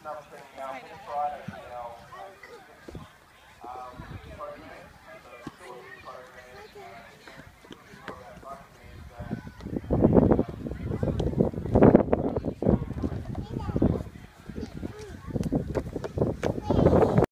another thing now for Friday.